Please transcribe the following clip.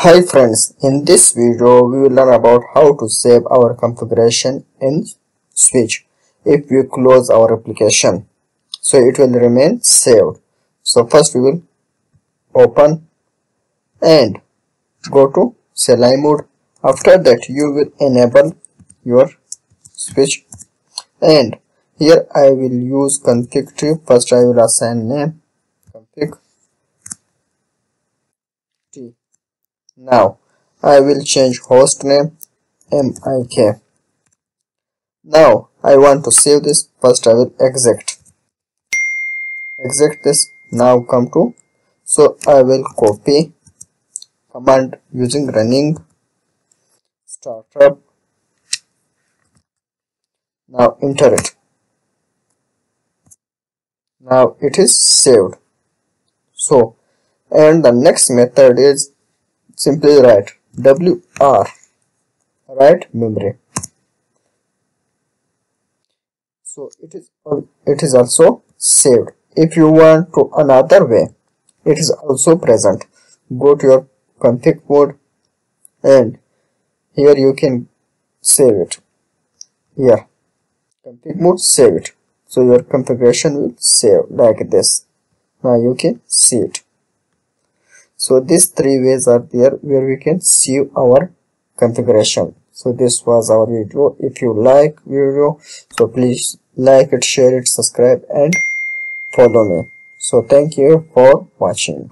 Hi friends, in this video we will learn about how to save our configuration in switch if we close our application. So it will remain saved. So first we will open and go to CLI mode. After that you will enable your switch. And here I will use config tree. First I will assign name config t now I will change host name MIK now I want to save this. First I will exit. Exit this. Now come to. So I will copy command using running startup. Now enter it. Now it is saved. So and the next method is simply write wr write memory. So it is it is also saved. If you want to another way it is also present. Go to your config mode and here you can save it. Here config mode save it. So your configuration will save like this. Now you can see it so these three ways are there where we can see our configuration. So this was our video. If you like video so please like it share it subscribe and follow me. So thank you for watching